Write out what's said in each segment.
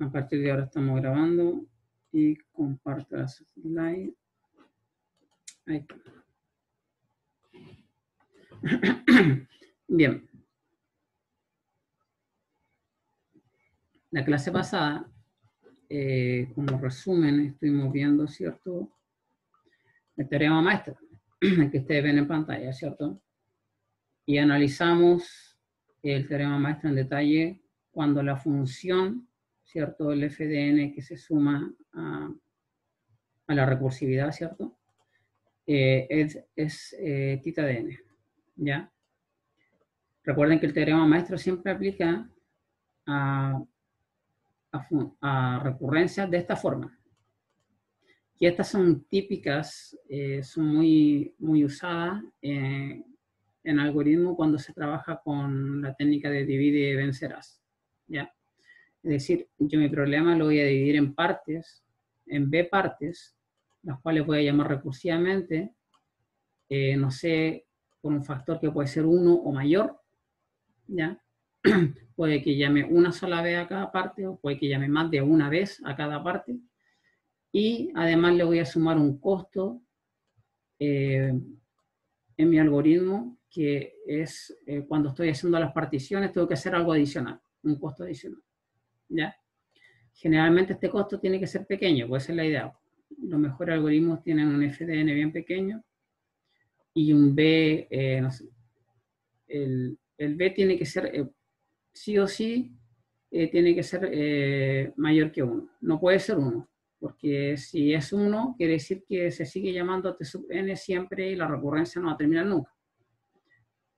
A partir de ahora estamos grabando y comparto la slide. Ahí. Bien. La clase pasada, eh, como resumen, estuvimos viendo, ¿cierto? El teorema maestro, que ustedes ven en pantalla, ¿cierto? Y analizamos el teorema maestro en detalle cuando la función, ¿cierto? El FDN que se suma a, la recursividad, ¿cierto? Eh, es, es eh, tita de n, ¿ya? Recuerden que el teorema maestro siempre aplica a, a, recurrencias de esta forma. Y estas son típicas, eh, son muy, muy usadas en algoritmo cuando se trabaja con la técnica de divide y vencerás. ¿ya? Es decir, yo mi problema lo voy a dividir en partes, en B partes, las cuales voy a llamar recursivamente, eh, no sé, por un factor que puede ser 1 o mayor, ¿ya? puede que llame una sola vez a cada parte o puede que llame más de una vez a cada parte. Y además le voy a sumar un costo eh, en mi algoritmo que es eh, cuando estoy haciendo las particiones, tengo que hacer algo adicional, un costo adicional. ¿Ya? Generalmente este costo tiene que ser pequeño, puede ser la idea. Los mejores algoritmos tienen un FDN bien pequeño y un B, eh, no sé, el, el, B tiene que ser eh, sí o sí, tiene que ser mayor que 1. No puede ser 1, porque si es 1, quiere decir que se sigue llamando T sub n siempre y la recurrencia no va a terminar nunca.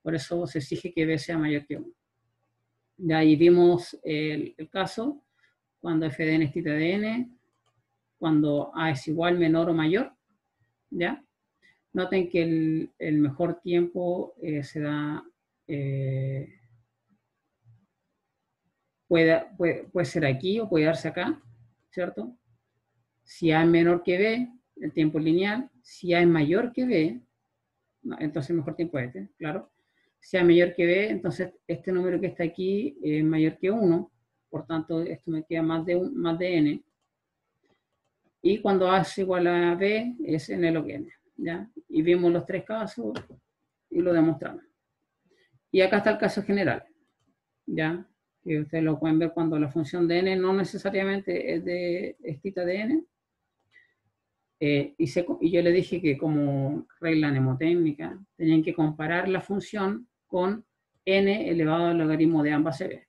Por eso se exige que B sea mayor que 1. De ahí vimos el, caso cuando f de n es tita de n, cuando A es igual, menor o mayor. ¿ya? Noten que el, mejor tiempo eh, se da, eh, puede, puede, ser aquí o puede darse acá, ¿cierto? Si A es menor que B, el tiempo es lineal. Si A es mayor que B, entonces el mejor tiempo es este, claro sea mayor que B, entonces este número que está aquí es mayor que 1, por tanto esto me queda más de, más de n. Y cuando A es igual a B, es n log n. ¿ya? Y vimos los tres casos y lo demostramos. Y acá está el caso general, ¿ya? Que ustedes lo pueden ver cuando la función de n no necesariamente es de estita de n, eh, y, y, yo le dije que como regla mnemotécnica tenían que comparar la función con n elevado al logaritmo de ambas b.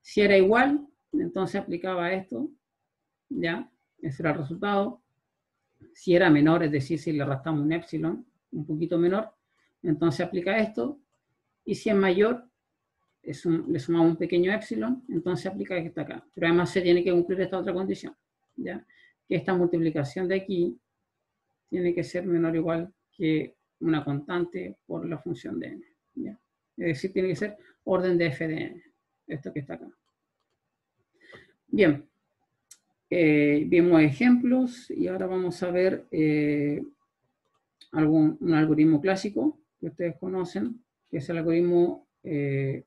Si era igual, entonces aplicaba esto, ya, ese era el resultado. Si era menor, es decir, si le restamos un epsilon, un poquito menor, entonces aplica esto. Y si es mayor, es le sumamos un pequeño epsilon, entonces aplica está acá. Pero además se tiene que cumplir esta otra condición, ¿ya? Que esta multiplicación de aquí tiene que ser menor o igual que una constante por la función de n. Es decir, tiene que ser orden de f de n, esto que está acá. Bien, eh, vimos ejemplos y ahora vamos a ver eh, algún, un algoritmo clásico que ustedes conocen, que es el algoritmo eh,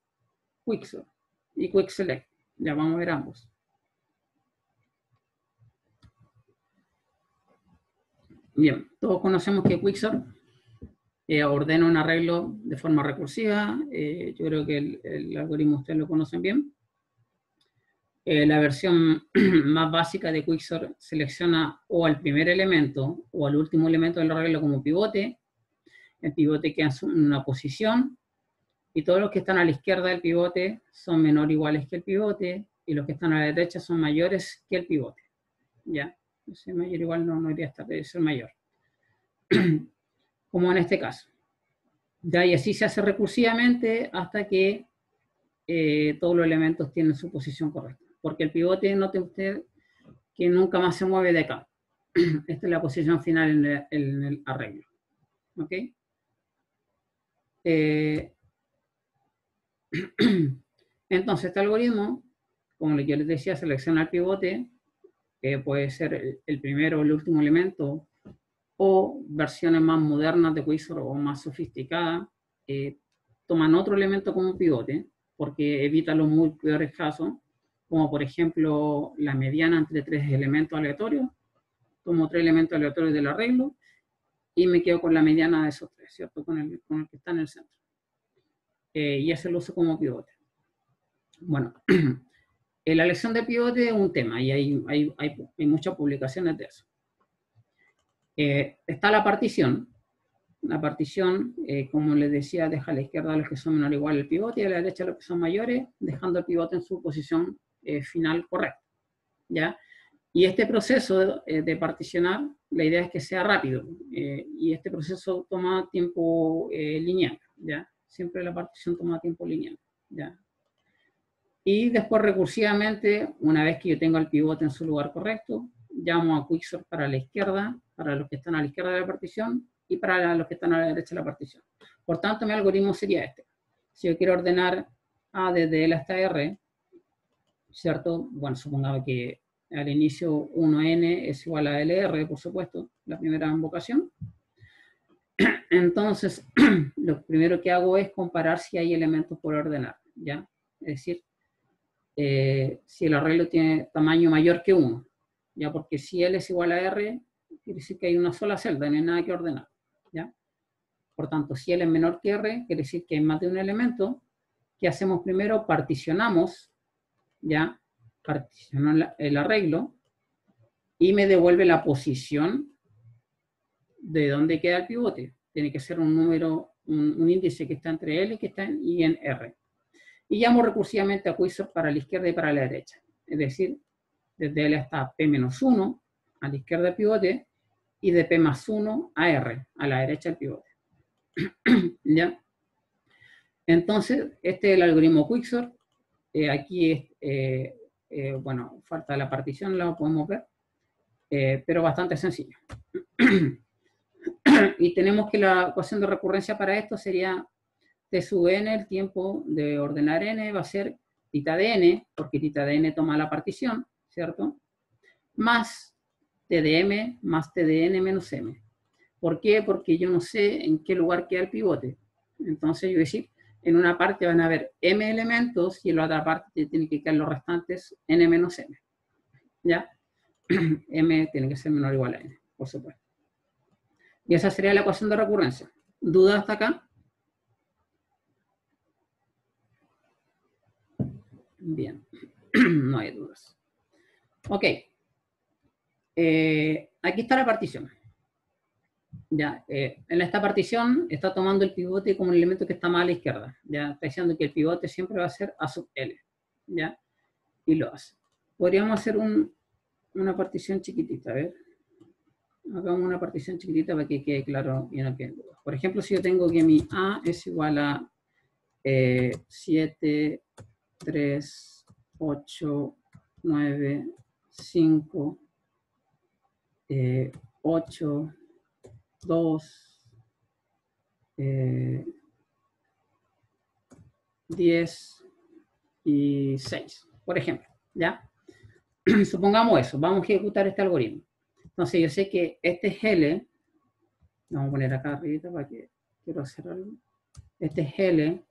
Quicksort y QuickSelect. Ya vamos a ver ambos. Bien, todos conocemos que Quicksort eh, ordena un arreglo de forma recursiva. Eh, yo creo que el, algoritmo ustedes lo conocen bien. Eh, la versión más básica de Quicksort selecciona o al primer elemento o al último elemento del arreglo como pivote. El pivote queda en una posición y todos los que están a la izquierda del pivote son menor o iguales que el pivote y los que están a la derecha son mayores que el pivote. ¿Ya? Ese mayor igual no, no iría a estar, debe ser mayor. Como en este caso. Ya, y así se hace recursivamente hasta que eh, todos los elementos tienen su posición correcta. Porque el pivote, note usted que nunca más se mueve de acá. Esta es la posición final en el, arreglo. ¿Ok? Eh, entonces, este algoritmo, como yo les decía, selecciona el pivote que puede ser el primero o el último elemento, o versiones más modernas de Quasar o más sofisticadas, toman otro elemento como pivote, porque evita los muy peores casos, como por ejemplo la mediana entre tres elementos aleatorios, tomo tres elementos aleatorios del arreglo y me quedo con la mediana de esos tres, ¿cierto? Con el, con el que está en el centro. Eh, y ese lo uso como pivote. Bueno, la elección de pivote es un tema y hay, hay, hay, muchas publicaciones de eso. Eh, está la partición. La partición, eh, como les decía, deja a la izquierda a los que son menor igual el pivote y a la derecha a los que son mayores, dejando el pivote en su posición final correcta. ¿ya? Y este proceso de, particionar, la idea es que sea rápido, y este proceso toma tiempo lineal, ¿ya? Siempre la partición toma tiempo lineal, ¿ya? Y después recursivamente, una vez que yo tengo el pivote en su lugar correcto, llamo a Quicksort para la izquierda, para los que están a la izquierda de la partición, y para los que están a la derecha de la partición. Por tanto, mi algoritmo sería este. Si yo quiero ordenar A desde L hasta R, ¿cierto? Bueno, supongamos que al inicio 1n es igual a LR, por supuesto, la primera invocación. Entonces, lo primero que hago es comparar si hay elementos por ordenar, ¿ya? Es decir, eh, si el arreglo tiene tamaño mayor que 1, ¿ya? Porque si L es igual a R, quiere decir que hay una sola celda, no hay nada que ordenar, ¿ya? Por tanto, si L es menor que R, quiere decir que hay más de un elemento. ¿Qué hacemos primero? Particionamos, ¿ya? Particionamos el arreglo y me devuelve la posición de dónde queda el pivote. Tiene que ser un número, un, índice que está entre L y que está en, en R y llamo recursivamente a Quasar para la izquierda y para la derecha. Es decir, desde L hasta P menos 1 a la izquierda del pivote y de P más 1 a R, a la derecha del pivote. ¿Ya? Entonces, este es el algoritmo Quicksort. Eh, aquí, es, eh, eh, bueno, falta la partición, la podemos ver, pero bastante sencillo. y tenemos que la ecuación de recurrencia para esto sería T sub n, el tiempo de ordenar n va a ser tita de n, porque tita de n toma la partición, ¿cierto? Más t de m más t de n menos m. ¿Por qué? Porque yo no sé en qué lugar queda el pivote. Entonces, yo decir, en una parte van a haber m elementos y en la otra parte tiene que quedar los restantes n menos m. ¿Ya? m tiene que ser menor o igual a n, por supuesto. Y esa sería la ecuación de recurrencia. ¿Duda hasta acá? Bien, no hay dudas. Ok. Eh, aquí está la partición. Ya, eh, en esta partición está tomando el pivote como un elemento que está más a la izquierda. Ya está diciendo que el pivote siempre va a ser A sub L. ¿Ya? Y lo hace. Podríamos hacer una partición chiquitita, a ver. Hagamos una partición chiquitita para que quede claro quede dudas. Por ejemplo, si yo tengo que mi A es igual a 7 eh, 3, 8, 9, 5, 8, 2, 10 y 6, por ejemplo, ¿ya? Supongamos eso, vamos a ejecutar este algoritmo. Entonces yo sé que este es L, vamos a poner acá arriba para que quiero hacer algo. Este es L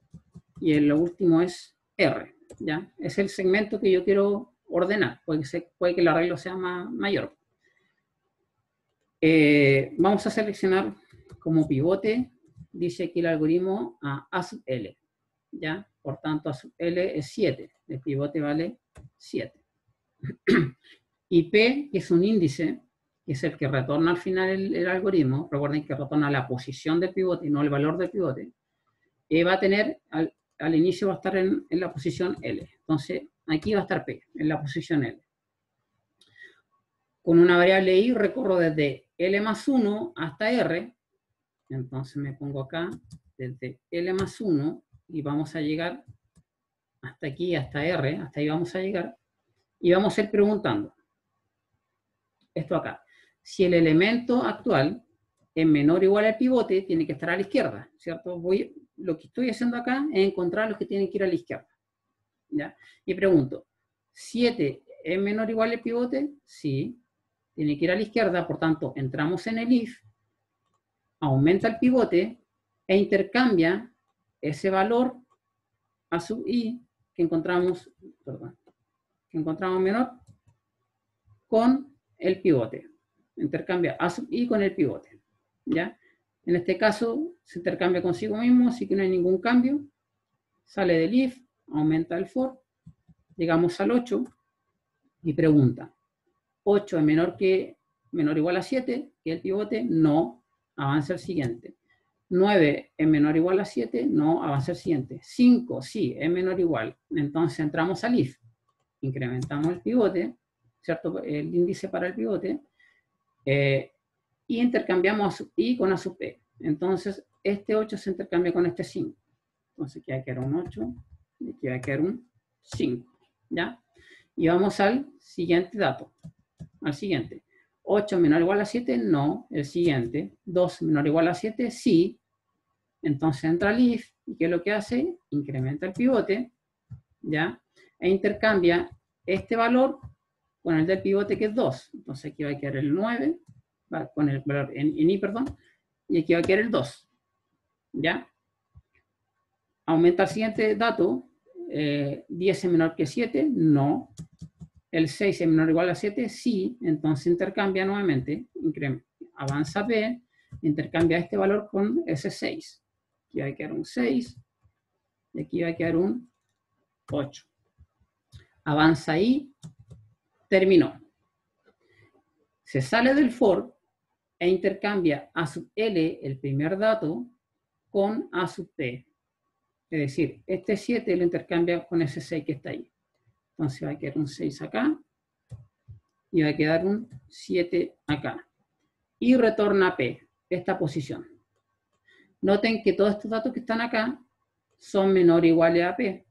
y el último es R. ¿ya? Es el segmento que yo quiero ordenar, puede, puede que el arreglo sea mayor. Eh, vamos a seleccionar como pivote, dice aquí el algoritmo, a A sub L, ¿ya? Por tanto, A sub L es 7, el pivote vale 7. y P, que es un índice, que es el que retorna al final el, algoritmo, recuerden que retorna la posición del pivote y no el valor del pivote, eh, va a tener al, al inicio va a estar en, la posición L. Entonces, aquí va a estar P, en la posición L. Con una variable i recorro desde L más 1 hasta R. Entonces me pongo acá desde L más 1 y vamos a llegar hasta aquí, hasta R, hasta ahí vamos a llegar. Y vamos a ir preguntando. Esto acá. Si el elemento actual es menor o igual al pivote, tiene que estar a la izquierda, ¿cierto? Lo que estoy haciendo acá es encontrar los que tienen que ir a la izquierda. Y pregunto, ¿7 es menor o igual al pivote? Sí, tiene que ir a la izquierda, por tanto, entramos en el if, aumenta el pivote e intercambia ese valor a sub i que encontramos, que encontramos menor con el pivote. Intercambia A sub i con el pivote. ¿Ya? En este caso se intercambia consigo mismo, así que no hay ningún cambio. Sale del if, aumenta el for, llegamos al 8 y pregunta, 8 es menor que menor o igual a 7, que el pivote, no, avanza el siguiente. 9 es menor o igual a 7, no, avanza el siguiente. 5, sí, es menor o igual. Entonces entramos al if, incrementamos el pivote, ¿cierto? El índice para el pivote, eh, y intercambiamos i con a sub p. Entonces, este 8 se intercambia con este 5. Entonces, aquí va a quedar un 8 aquí va a quedar un 5. ¿Ya? Y vamos al siguiente dato. Al siguiente. 8 menor o igual a 7, no. El siguiente. 2 menor o igual a 7, sí. Entonces entra el if. ¿Y qué es lo que hace? Incrementa el pivote. ¿Ya? E intercambia este valor con el del pivote que es 2. Entonces aquí va a quedar el 9, con el valor en, en, i, perdón, y aquí va a quedar el 2. ¿Ya? Aumenta el siguiente dato, eh, 10 es menor que 7, no. El 6 es menor o igual a 7, sí. Entonces intercambia nuevamente, avanza P, intercambia este valor con ese 6. Aquí va a quedar un 6, y aquí va a quedar un 8. Avanza I, terminó. Se sale del for e intercambia A sub L, el primer dato, con A sub P. Es decir, este 7 lo intercambia con ese 6 que está ahí. Entonces va a quedar un 6 acá y va a quedar un 7 acá. Y retorna P, esta posición. Noten que todos estos datos que están acá son menor o iguales a P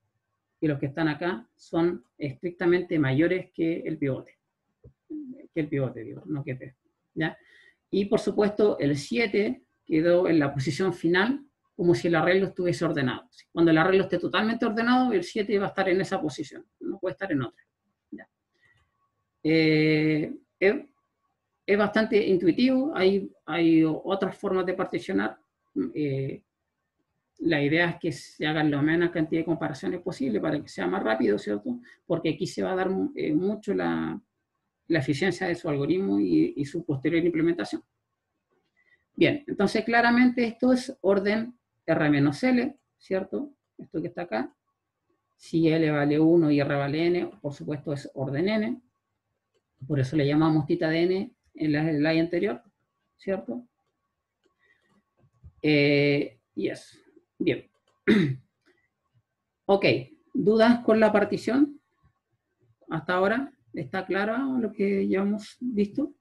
y los que están acá son estrictamente mayores que el pivote. Que el pivote, digo, no que P. ¿ya? Y por supuesto, el 7 quedó en la posición final como si el arreglo estuviese ordenado. Cuando el arreglo esté totalmente ordenado, el 7 va a estar en esa posición, no puede estar en otra. Eh, es, bastante intuitivo, hay, hay otras formas de particionar. Eh, la idea es que se hagan la menos cantidad de comparaciones posible para que sea más rápido, ¿cierto? Porque aquí se va a dar eh, mucho la, la, eficiencia de su algoritmo y, y, su posterior implementación. Bien, entonces claramente esto es orden R-L, ¿cierto? Esto que está acá. Si L vale 1 y R vale N, por supuesto es orden N. Por eso le llamamos tita de N en la slide anterior, ¿cierto? Eh, yes. Bien. ok, ¿dudas con la partición? Hasta ahora, ¿está claro lo que ya hemos visto?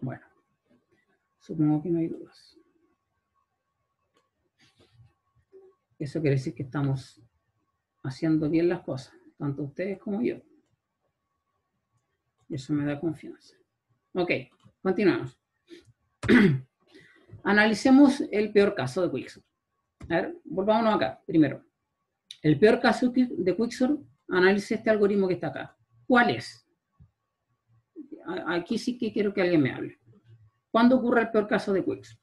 Bueno, supongo que no hay dudas. Eso quiere decir que estamos haciendo bien las cosas, tanto ustedes como yo. Eso me da confianza. Ok, continuamos. Analicemos el peor caso de Quicksort. A ver, volvámonos acá, primero. El peor caso de Quicksort, analice este algoritmo que está acá. ¿Cuál es? Aquí sí que quiero que alguien me hable. ¿Cuándo ocurre el peor caso de Quicksort?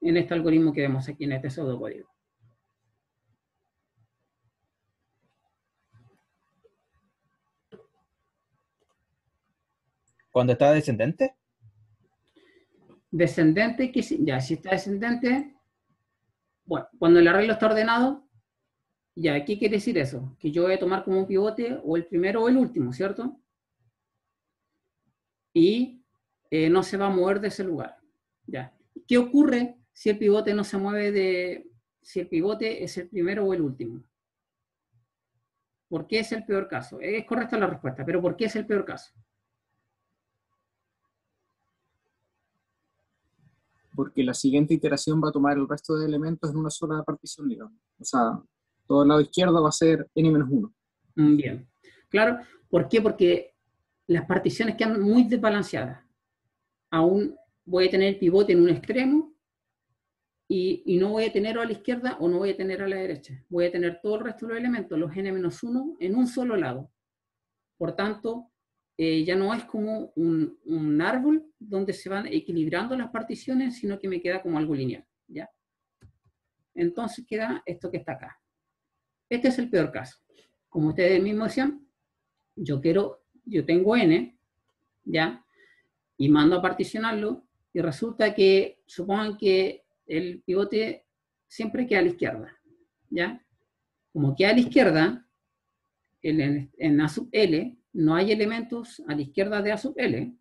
En este algoritmo que vemos aquí en este pseudocódigo. ¿Cuando está descendente? Descendente, que ya, si está descendente, bueno, cuando el arreglo está ordenado, ya, ¿qué quiere decir eso? Que yo voy a tomar como un pivote o el primero o el último, ¿cierto? Y eh, no se va a mover de ese lugar. Ya. ¿Qué ocurre si el pivote no se mueve de, si el pivote es el primero o el último? ¿Por qué es el peor caso? Es correcta la respuesta, pero ¿por qué es el peor caso? porque la siguiente iteración va a tomar el resto de elementos en una sola partición, digamos. O sea, todo el lado izquierdo va a ser n-1. Mm, bien. Claro, ¿por qué? Porque las particiones quedan muy desbalanceadas. Aún voy a tener el pivote en un extremo y, no voy a tener a la izquierda o no voy a tener a la derecha. Voy a tener todo el resto de los elementos, los n-1, en un solo lado. Por tanto, eh, ya no es como un, un, árbol donde se van equilibrando las particiones, sino que me queda como algo lineal. ¿ya? entonces queda esto que está acá. Este es el peor caso. Como ustedes mismos decían, yo quiero, yo tengo n, ¿ya? Y mando a particionarlo, y resulta que, supongan que el pivote siempre queda a la izquierda, ¿ya? Como queda a la izquierda, en, A sub L no hay elementos a la izquierda de A sub L,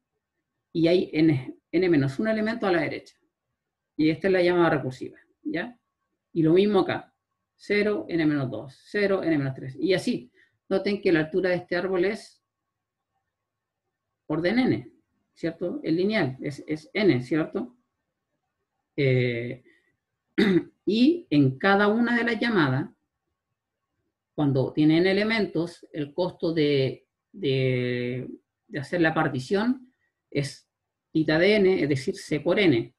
y hay n, n menos un elemento a la derecha. Y esta es la llamada recursiva, ¿ya? Y lo mismo acá, 0, n menos 2, 0, n menos 3, y así. Noten que la altura de este árbol es orden n, ¿cierto? Es lineal, es, n, ¿cierto? Eh, y en cada una de las llamadas, cuando tienen elementos, el costo de, de, hacer la partición es tita de n, es decir, c por n.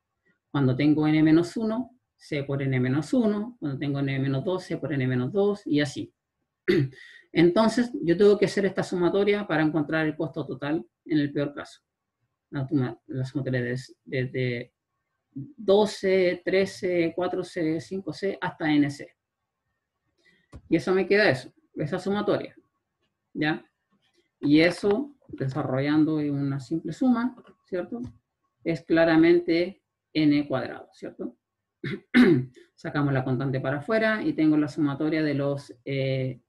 Cuando tengo n menos 1, c por n menos 1. Cuando tengo n menos 2, c por n menos 2, y así. Entonces, yo tengo que hacer esta sumatoria para encontrar el costo total en el peor caso. La, sumatoria desde 12, 13, 4C, 5C hasta NC. Y eso me queda eso, esa sumatoria. ¿Ya? Y eso, desarrollando una simple suma, ¿cierto? Es claramente n cuadrado, ¿cierto? Sacamos la constante para afuera y tengo la sumatoria de los, eh,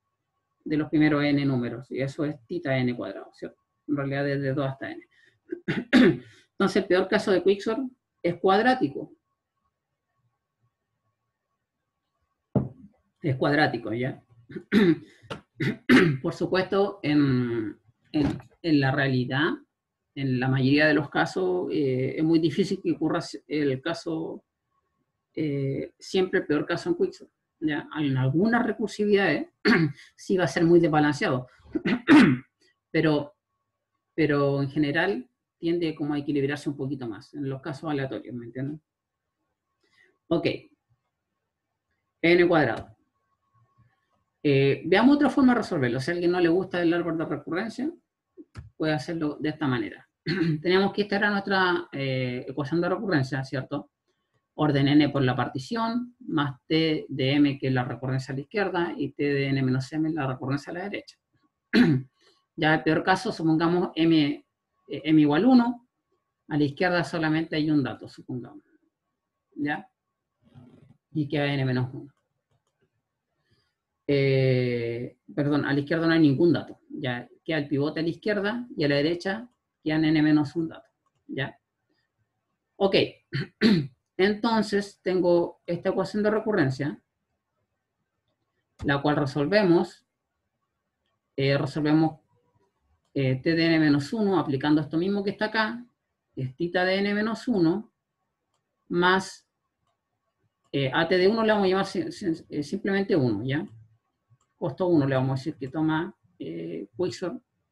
de los primeros n números. Y eso es tita n cuadrado, ¿cierto? En realidad desde 2 hasta n. Entonces el peor caso de Quicksort es cuadrático. Es cuadrático, ¿ya? Por supuesto, en, en la realidad, en la mayoría de los casos, eh, es muy difícil que ocurra el caso, eh, siempre el peor caso en Quicksort. ¿ya? En algunas recursividades sí va a ser muy desbalanceado, pero, pero en general tiende como a equilibrarse un poquito más, en los casos aleatorios, ¿me entienden? Ok. n cuadrado. Eh, veamos otra forma de resolverlo. Si a alguien no le gusta el árbol de recurrencia, puede hacerlo de esta manera. Tenemos que esta era nuestra eh, ecuación de recurrencia, ¿cierto? Orden n por la partición, más t de m, que es la recurrencia a la izquierda, y t de n menos m, la recurrencia a la derecha. ya el peor caso, supongamos m, m igual 1, a la izquierda solamente hay un dato, supongamos. ¿Ya? Y queda n menos 1. Eh, perdón, a la izquierda no hay ningún dato. Ya queda el pivote a la izquierda y a la derecha quedan n menos un dato. ¿Ya? Ok. Entonces tengo esta ecuación de recurrencia, la cual resolvemos. Eh, resolvemos eh, t de n menos 1 aplicando esto mismo que está acá, es tita de n menos 1, más eh, a t de 1 le vamos a llamar simplemente 1, ¿ya? Costo 1 le vamos a decir que toma eh,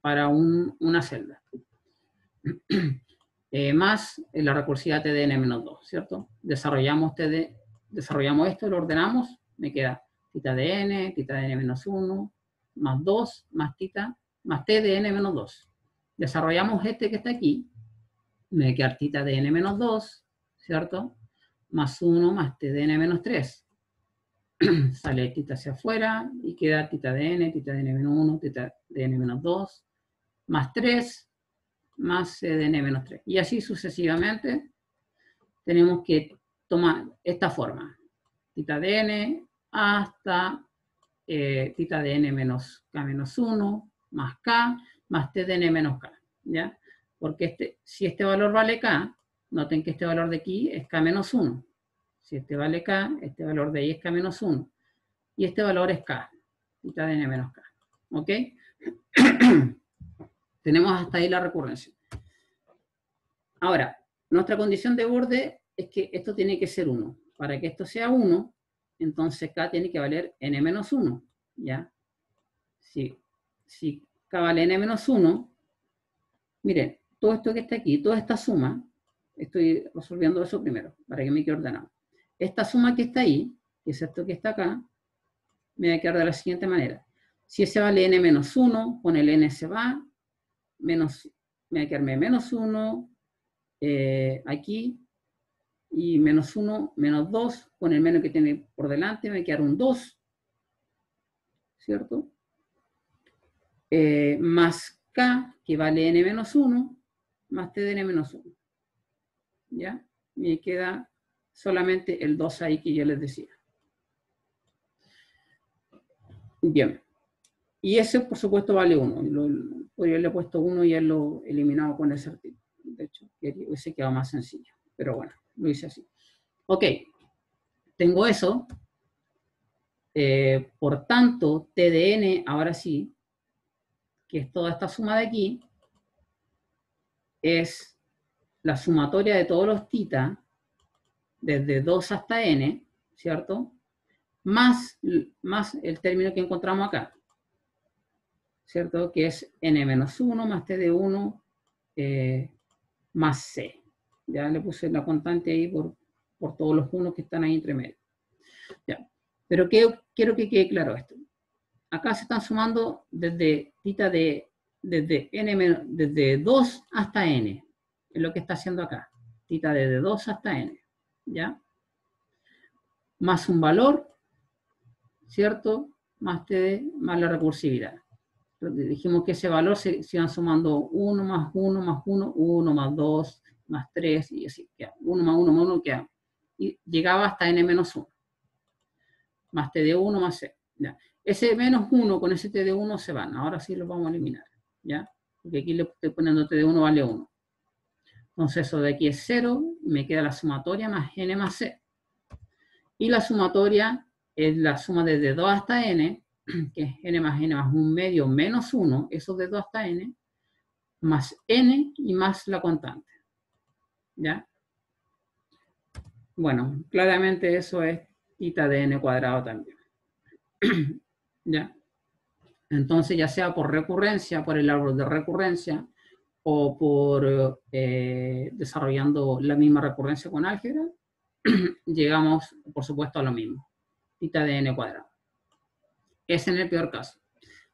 para una celda. Eh, más la recursividad TDN-2, ¿cierto? Desarrollamos, desarrollamos esto, lo ordenamos, me queda tita de n, tita de n-1, más 2, más tita, más t de n-2. Desarrollamos este que está aquí, me queda tita de n-2, ¿cierto? Más 1 más t de n-3. sale tita hacia afuera y queda tita de n, tita de n-1, tita de n-2, más 3, más c de n-3. Y así sucesivamente tenemos que tomar esta forma, tita de n hasta eh, tita de n menos k menos 1, más k, más t de n menos k, ¿ya? Porque este, si este valor vale k, noten que este valor de aquí es k menos 1. Si este vale K, este valor de ahí es K menos 1. Y este valor es K, mitad de N menos K. ¿Ok? Tenemos hasta ahí la recurrencia. Ahora, nuestra condición de borde es que esto tiene que ser 1. Para que esto sea 1, entonces K tiene que valer N menos 1. ¿Ya? Si, si vale N menos 1, miren, todo esto que está aquí, toda esta suma, estoy resolviendo eso primero, para que me quede ordenado. Esta suma que está ahí, que es esto que está acá, me va a quedar de la siguiente manera. Si ese vale n menos 1, con el n se va, menos, me va a quedarme menos 1, eh, aquí, y menos 1, menos 2, con el menos que tiene por delante me queda un 2, ¿cierto? Eh, más k, que vale n menos 1, más t de n menos 1. ¿Ya? Me queda solamente el 2 ahí que yo les decía. Bien. Y ese, por supuesto, vale 1. Podría haberle puesto 1 y haberlo eliminado con ese artículo. De hecho, hubiese quedado más sencillo. Pero bueno, lo hice así. Ok. Tengo eso. Eh, por tanto, TDN, ahora sí, que es toda esta suma de aquí, es la sumatoria de todos los tita, desde 2 hasta n, ¿cierto? Más, más el término que encontramos acá, ¿cierto? Que es n menos 1 más t de 1 eh, más c. Ya le puse la constante ahí por, por todos los unos que están ahí entre medio. Ya. Pero quiero que quede claro esto. Acá se están sumando desde tita de desde, n, desde 2 hasta n. Es lo que está haciendo acá. Tita desde 2 hasta n. ¿Ya? Más un valor, ¿cierto? Más t, más la recursividad. Dijimos que ese valor se, se iban sumando 1 más 1 más 1, 1 más 2 más 3 y así. 1 más 1 más 1 queda. Y llegaba hasta n menos 1. Más t de 1 más c. ¿ya? Ese menos 1 con ese t de 1 se van. Ahora sí los vamos a eliminar. ¿Ya? Porque aquí le estoy poniendo t de 1 vale 1. Entonces eso de aquí es 0 y me queda la sumatoria más n más c. Y la sumatoria es la suma desde 2 hasta n, que es n más n más 1 medio menos 1, eso de 2 hasta n, más n y más la constante. ¿Ya? Bueno, claramente eso es tita de n cuadrado también. ¿Ya? Entonces, ya sea por recurrencia, por el árbol de recurrencia, o por eh, desarrollando la misma recurrencia con álgebra, llegamos, por supuesto, a lo mismo. Tita de n cuadrado. Es en el peor caso.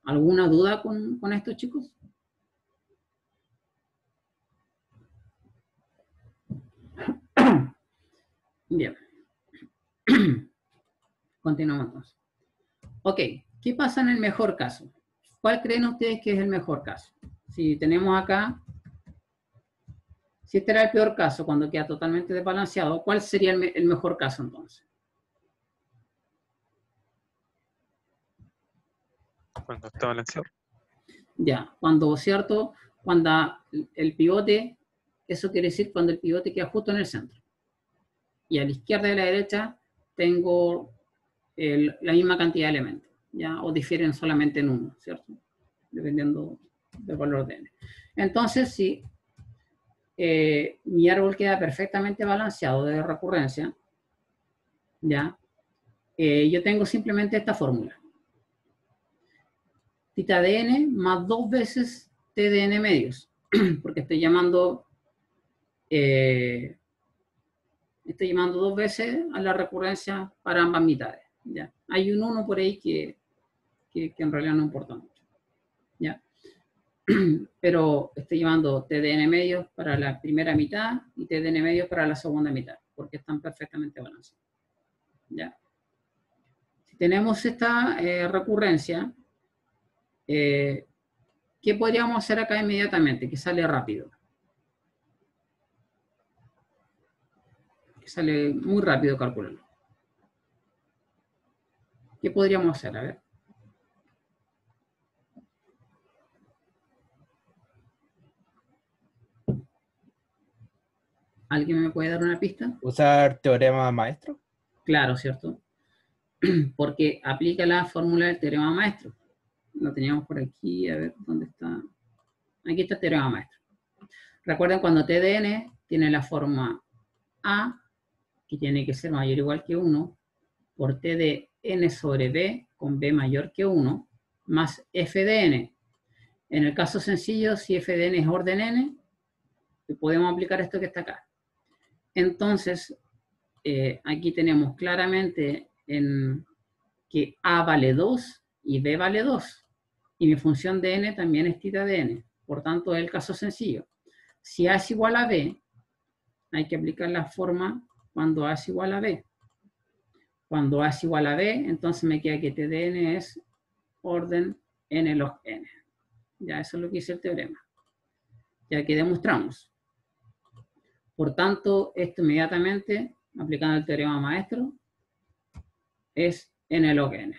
¿Alguna duda con, con esto, chicos? Bien. Continuamos Ok, ¿qué pasa en el mejor caso? ¿Cuál creen ustedes que es el mejor caso? Si tenemos acá, si este era el peor caso, cuando queda totalmente desbalanceado, ¿cuál sería el, mejor caso entonces? Cuando está balanceado. Ya, cuando, ¿cierto? Cuando el pivote, eso quiere decir cuando el pivote queda justo en el centro. Y a la izquierda y a la derecha tengo la misma cantidad de elementos, ¿ya? O difieren solamente en uno, ¿cierto? Dependiendo del valor de n. Entonces, si eh, mi árbol queda perfectamente balanceado de recurrencia, ¿ya? Eh, yo tengo simplemente esta fórmula. Tita de n más dos veces t de n medios, porque estoy llamando eh, estoy llamando dos veces a la recurrencia para ambas mitades. ¿ya? Hay un 1 por ahí que, que, en realidad no importa mucho. ¿ya? Pero estoy llevando TDN medios para la primera mitad y TDN medios para la segunda mitad, porque están perfectamente balanceados. ¿ya? Si tenemos esta eh, recurrencia, eh, ¿qué podríamos hacer acá inmediatamente? Que sale rápido. Que sale muy rápido calcularlo. ¿Qué podríamos hacer? A ver. ¿Alguien me puede dar una pista? ¿Usar teorema maestro? Claro, ¿cierto? Porque aplica la fórmula del teorema maestro. Lo teníamos por aquí, a ver, ¿dónde está? Aquí está el teorema maestro. Recuerden cuando TDN tiene la forma A, que tiene que ser mayor o igual que 1, por T de n sobre b con b mayor que 1, más f de n. En el caso sencillo, si f de n es orden n, podemos aplicar esto que está acá. Entonces, eh, aquí tenemos claramente en que a vale 2 y b vale 2. Y mi función de n también es tita de n. Por tanto, es el caso sencillo. Si a es igual a b, hay que aplicar la forma cuando A es igual a B. Cuando A es igual a B, entonces me queda que TDN es orden n log n. Ya, eso es lo que dice el teorema. Ya que demostramos. Por tanto, esto inmediatamente, aplicando el teorema maestro, es n log n.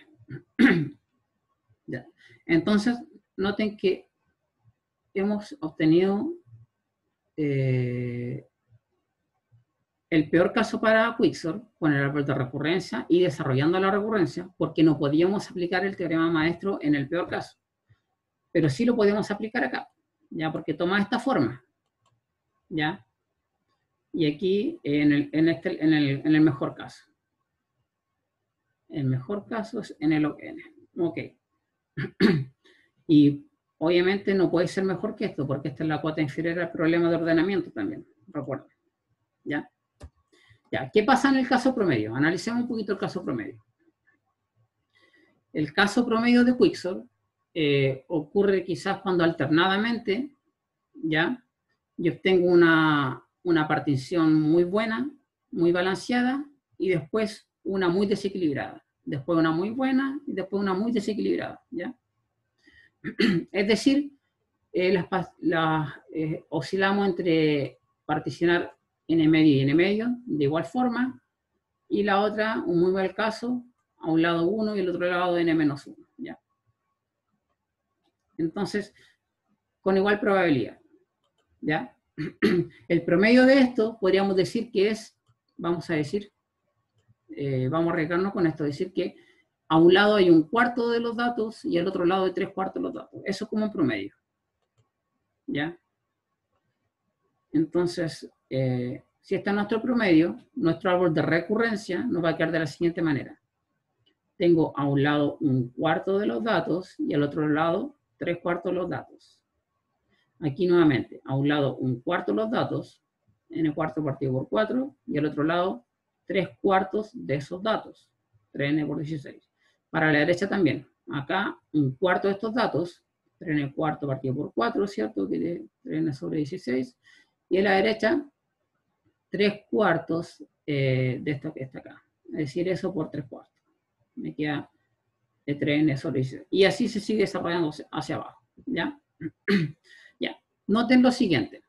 Ya. Entonces, noten que hemos obtenido eh, el peor caso para Quicksort con el árbol de recurrencia y desarrollando la recurrencia, porque no podíamos aplicar el teorema maestro en el peor caso. Pero sí lo podemos aplicar acá, ¿ya? Porque toma esta forma, ¿ya? Y aquí, en el, en este, en el, en el mejor caso. El mejor caso es en el ON. Ok. y obviamente no puede ser mejor que esto, porque esta es la cuota inferior al problema de ordenamiento también, recuerden. ¿Ya? Ya, ¿qué pasa en el caso promedio? Analicemos un poquito el caso promedio. El caso promedio de Quixor eh, ocurre quizás cuando alternadamente, ¿ya? Yo obtengo una, una partición muy buena, muy balanceada, y después una muy desequilibrada. Después una muy buena, y después una muy desequilibrada, ¿ya? Es decir, eh, eh, oscilamos entre particionar n medio y n medio de igual forma, y la otra, un muy mal caso, a un lado 1 y el otro lado n menos 1. ¿ya? Entonces, con igual probabilidad. ¿ya? El promedio de esto podríamos decir que es, vamos a decir, eh, vamos a arriesgarnos con esto, decir que a un lado hay un cuarto de los datos y al otro lado hay tres cuartos de los datos. Eso es como un promedio. ¿Ya? Entonces, eh, si está nuestro promedio, nuestro árbol de recurrencia nos va a quedar de la siguiente manera. Tengo a un lado un cuarto de los datos y al otro lado tres cuartos de los datos. Aquí nuevamente, a un lado un cuarto los datos, n cuarto partido por 4, y al otro lado tres cuartos de esos datos, 3n por 16. Para la derecha también. Acá, un cuarto de estos datos, 3n cuarto partido por 4, ¿cierto? Que es 3n sobre 16. Y a la derecha, 3 cuartos eh, de esto que está acá. Es decir, eso por 3 cuartos. Me queda de 3n sobre 16. Y así se sigue desarrollando hacia abajo. ¿Ya? Noten lo siguiente.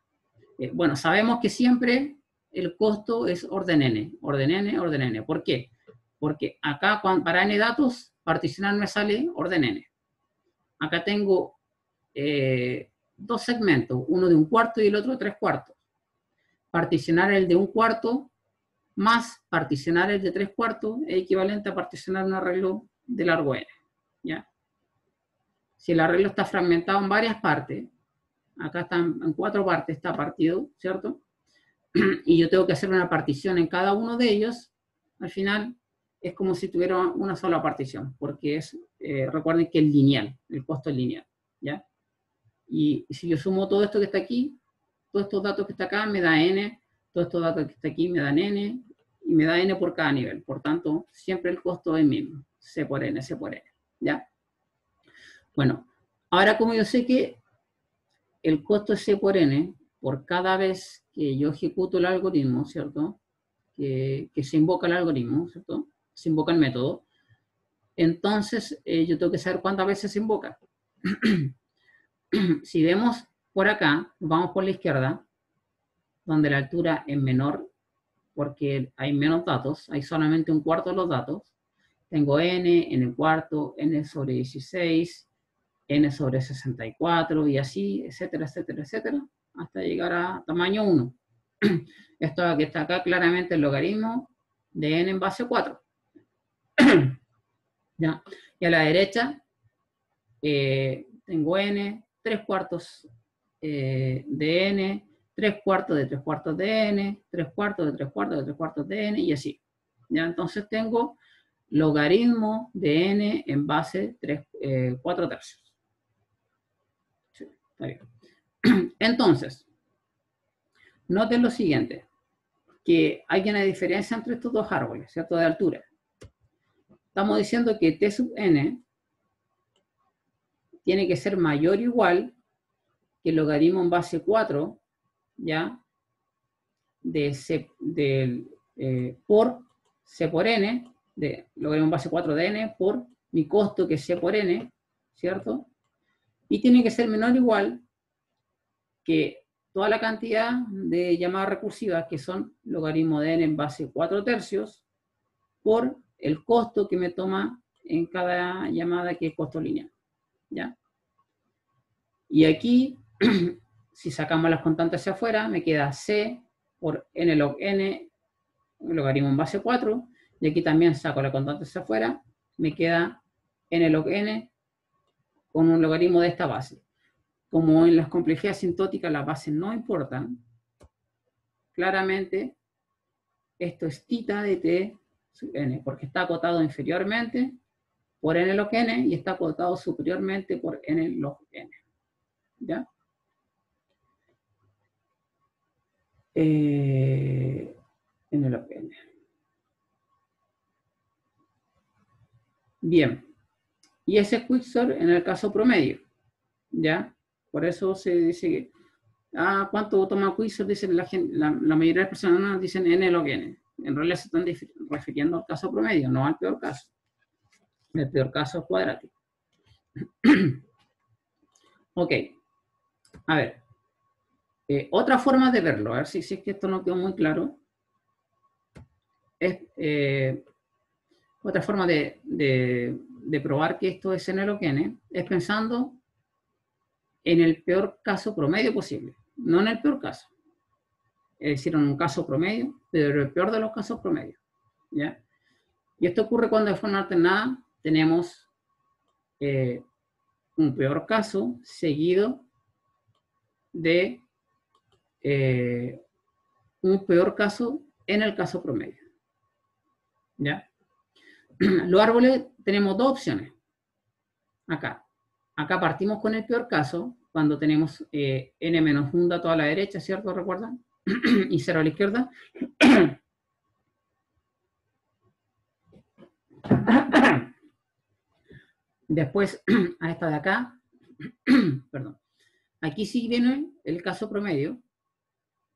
Eh, bueno, sabemos que siempre el costo es orden n. Orden n, orden n. ¿Por qué? Porque acá para n datos, particionar me sale orden n. Acá tengo eh, dos segmentos, uno de un cuarto y el otro de tres cuartos. Particionar el de un cuarto más particionar el de tres cuartos es equivalente a particionar un arreglo de largo n. ¿ya? Si el arreglo está fragmentado en varias partes, acá están en cuatro partes, está partido, ¿cierto? Y yo tengo que hacer una partición en cada uno de ellos, al final es como si tuviera una sola partición, porque es, eh, recuerden que es lineal, el costo es lineal, ¿ya? Y si yo sumo todo esto que está aquí, todos estos datos que está acá me da n, todos estos datos que está aquí me dan n, y me da n por cada nivel. Por tanto, siempre el costo es mismo, c por n, c por n, ¿ya? Bueno, ahora como yo sé que el costo es c por n, por cada vez que yo ejecuto el algoritmo, ¿cierto? Que, que se invoca el algoritmo, ¿cierto? Se invoca el método. Entonces, eh, yo tengo que saber cuántas veces se invoca. si vemos por acá, vamos por la izquierda, donde la altura es menor, porque hay menos datos, hay solamente un cuarto de los datos. Tengo n, n cuarto, n sobre 16, n sobre 64 y así, etcétera, etcétera, etcétera, hasta llegar a tamaño 1. Esto que está acá claramente el logaritmo de n en base 4. ¿Ya? Y a la derecha eh, tengo n, 3 cuartos eh, de n, 3 cuartos de 3 cuartos de n, 3 cuartos de 3 cuartos de 3 cuartos de n y así. ¿Ya? Entonces tengo logaritmo de n en base 3, eh, 4 tercios. Entonces, noten lo siguiente, que hay una diferencia entre estos dos árboles, ¿cierto? De altura. Estamos diciendo que t sub n tiene que ser mayor o igual que el logaritmo en base 4, ¿ya? De, C, eh, por C por N, de logaritmo base 4 de N, por mi costo que es C por N, ¿cierto? Y tiene que ser menor o igual que toda la cantidad de llamadas recursivas que son logaritmo de N en base 4 tercios por el costo que me toma en cada llamada que es costo lineal, ¿ya? Y aquí, si sacamos las constantes hacia afuera, me queda C por n log n, logaritmo en base 4, y aquí también saco la constante hacia afuera, me queda n log n con un logaritmo de esta base. Como en las complejidades sintóticas las bases no importan, claramente esto es tita de t sub n, porque está acotado inferiormente por n log n y está acotado superiormente por n log n. ¿Ya? Eh, en el OPN. Bien. Y ese es Quicksort en el caso promedio. ¿Ya? Por eso se dice ah, ¿cuánto toma Quicksort? Dicen la, gente, la, la, mayoría de las personas dicen N log N. En realidad se están refiriendo al caso promedio, no al peor caso. El peor caso es cuadrático. ok. A ver. Eh, otra forma de verlo, a ver si, es que esto no quedó muy claro, es eh, otra forma de, de, probar que esto es n, es pensando en el peor caso promedio posible, no en el peor caso. Es decir, en un caso promedio, pero el peor de los casos promedio. ¿ya? Y esto ocurre cuando de forma alternada tenemos eh, un peor caso seguido de eh, un peor caso en el caso promedio. ¿Ya? Los árboles tenemos dos opciones. Acá. Acá partimos con el peor caso, cuando tenemos eh, n menos un dato a la derecha, ¿cierto? ¿Recuerdan? y 0 a la izquierda. Después, a esta de acá, perdón. Aquí sí viene el caso promedio,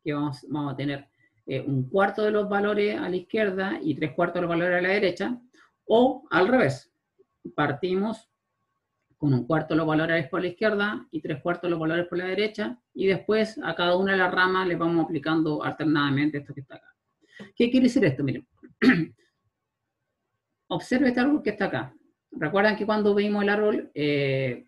que vamos, vamos a tener eh, un cuarto de los valores a la izquierda y tres cuartos de los valores a la derecha, o al revés, partimos con un cuarto de los valores por la izquierda y tres cuartos de los valores por la derecha, y después a cada una de las ramas le vamos aplicando alternadamente esto que está acá. ¿Qué quiere decir esto? Miren, observe este árbol que está acá. Recuerdan que cuando vimos el árbol eh,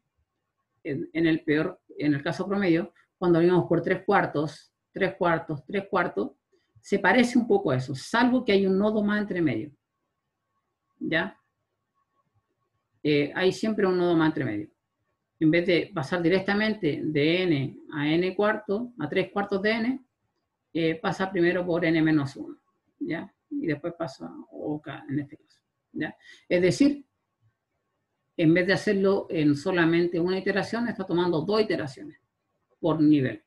en, el peor, en el caso promedio, cuando vimos por tres cuartos, tres cuartos, tres cuartos, se parece un poco a eso, salvo que hay un nodo más entre medio. ¿Ya? Eh, hay siempre un nodo más entre medio. En vez de pasar directamente de n a n cuarto, a tres cuartos de n, eh, pasa primero por n menos 1. ¿Ya? Y después pasa OK en este caso. ¿Ya? Es decir, en vez de hacerlo en solamente una iteración, está tomando dos iteraciones por nivel